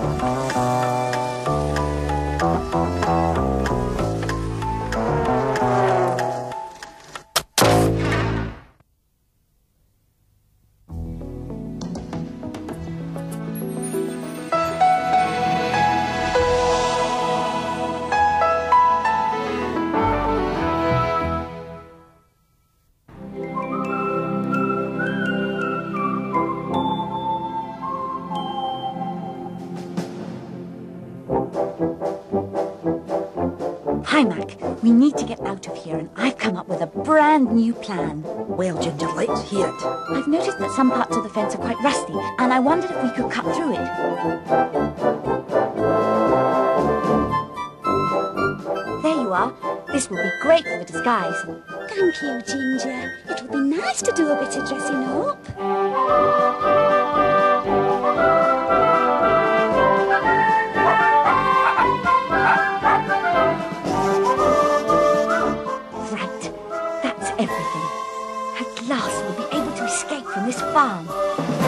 Bye. Mac, we need to get out of here, and I've come up with a brand new plan. Well, Ginger, let's hear it. I've noticed that some parts of the fence are quite rusty, and I wondered if we could cut through it. There you are. This will be great for the disguise. Thank you, Ginger. It would be nice to do a bit of dressing up. Everything. At last we'll be able to escape from this farm.